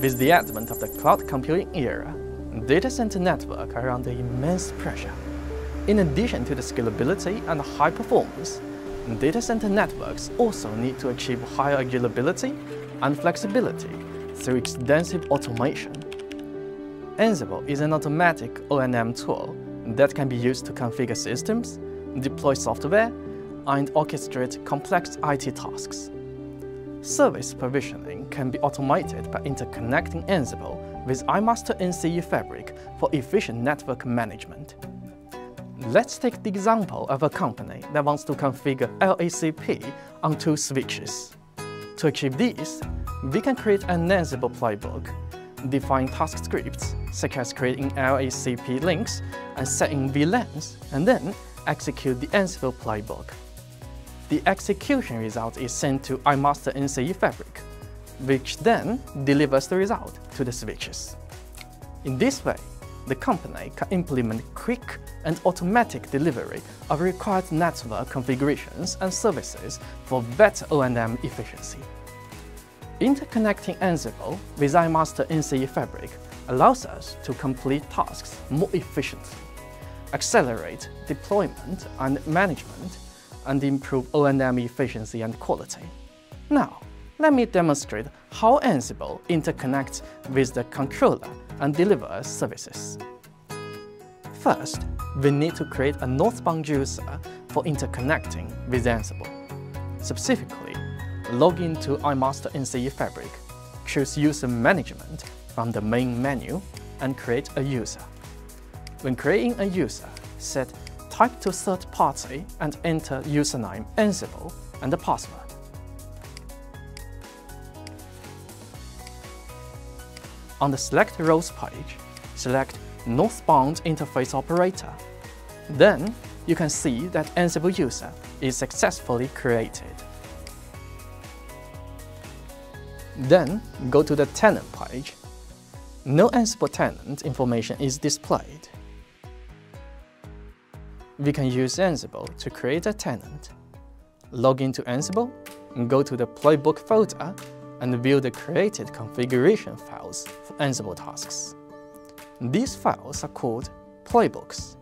With the advent of the cloud computing era, data center networks are under immense pressure. In addition to the scalability and high performance, data center networks also need to achieve higher agility and flexibility through extensive automation. Ansible is an automatic O&M tool that can be used to configure systems, deploy software, and orchestrate complex IT tasks. Service provisioning can be automated by interconnecting Ansible with iMaster NCE Fabric for efficient network management. Let's take the example of a company that wants to configure LACP on two switches. To achieve this, we can create an Ansible playbook, define task scripts, such as creating LACP links and setting VLANs, and then execute the Ansible playbook. The execution result is sent to iMaster NCE Fabric, which then delivers the result to the switches. In this way, the company can implement quick and automatic delivery of required network configurations and services for better O&M efficiency. Interconnecting Ansible with iMaster NCE Fabric allows us to complete tasks more efficiently, accelerate deployment and management, and improve O&M efficiency and quality. Now, let me demonstrate how Ansible interconnects with the controller and delivers services. First, we need to create a northbound user for interconnecting with Ansible. Specifically, log into iMaster NCE Fabric, choose User Management from the main menu, and create a user. When creating a user, set type to third party and enter username Ansible and the password. On the Select Roles page, select Northbound Interface Operator. Then, you can see that Ansible user is successfully created. Then, go to the Tenant page. No Ansible tenant information is displayed we can use Ansible to create a tenant. Log into Ansible, and go to the Playbook folder, and view the created configuration files for Ansible tasks. These files are called playbooks.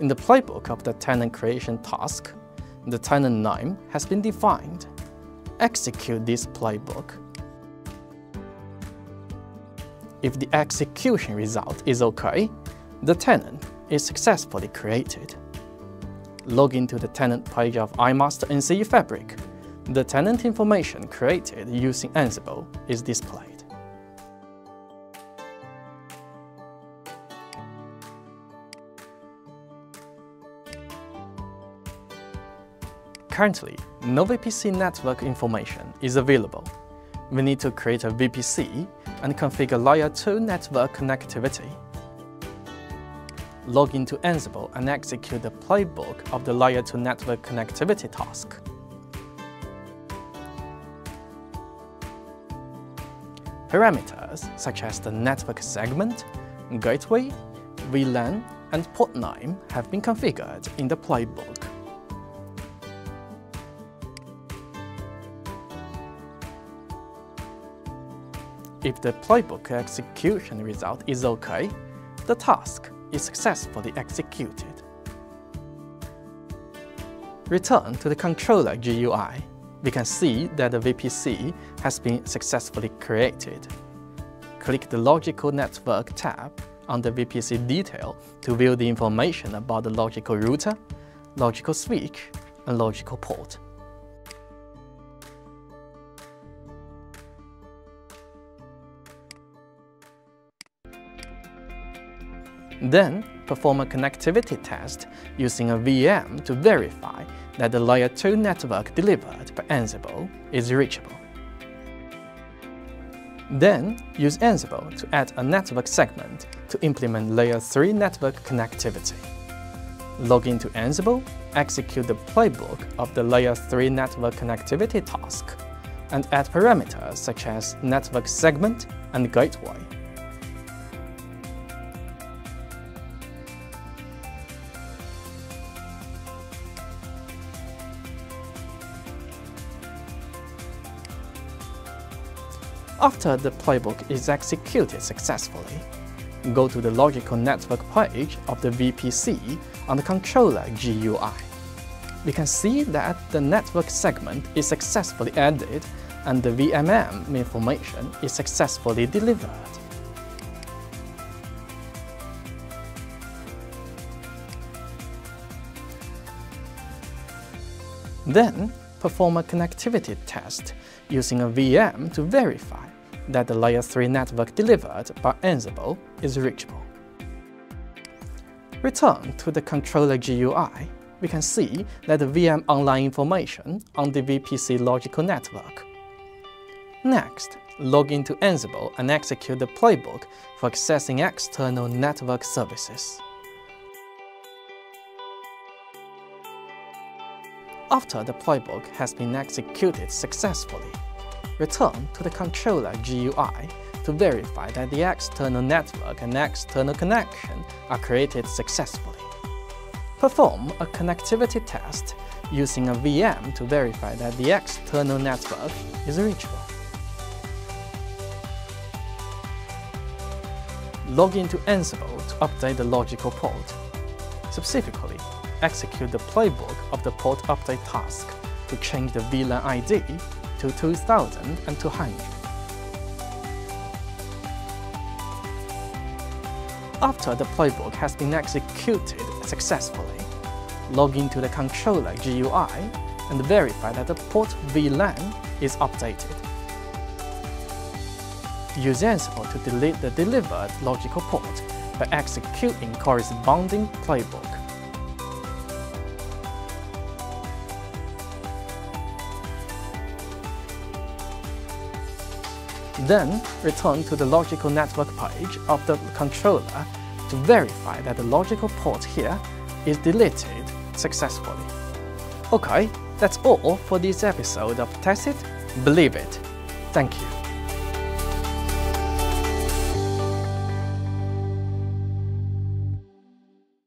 In the playbook of the tenant creation task, the tenant name has been defined. Execute this playbook. If the execution result is OK, the tenant is successfully created. Log into the tenant page of iMaster NCE Fabric. The tenant information created using Ansible is displayed. Currently, no VPC network information is available. We need to create a VPC and configure Layer 2 network connectivity. Log into Ansible and execute the playbook of the Layer 2 network connectivity task. Parameters such as the network segment, gateway, VLAN, and port name have been configured in the playbook. If the playbook execution result is OK, the task is successfully executed. Return to the controller GUI. We can see that the VPC has been successfully created. Click the Logical Network tab on the VPC detail to view the information about the logical router, logical switch, and logical port. Then, perform a connectivity test using a VM to verify that the Layer 2 network delivered by Ansible is reachable. Then, use Ansible to add a network segment to implement Layer 3 network connectivity. Log into Ansible, execute the playbook of the Layer 3 network connectivity task, and add parameters such as network segment and gateway. After the playbook is executed successfully, go to the logical network page of the VPC on the controller GUI. We can see that the network segment is successfully added and the VMM information is successfully delivered. Then, perform a connectivity test using a VM to verify that the Layer 3 network delivered by Ansible is reachable. Return to the controller GUI, we can see that the VM online information on the VPC logical network. Next, log into Ansible and execute the playbook for accessing external network services. After the playbook has been executed successfully, return to the controller GUI to verify that the external network and external connection are created successfully. Perform a connectivity test using a VM to verify that the external network is reachable. Log into Ansible to update the logical port. Specifically, execute the playbook of the port update task to change the VLAN ID to 2200. After the playbook has been executed successfully, log into the controller GUI and verify that the port VLAN is updated. Use Ansible to delete the delivered logical port by executing corresponding playbook. Then, return to the logical network page of the controller to verify that the logical port here is deleted successfully. Okay, that's all for this episode of Test It, Believe It. Thank you.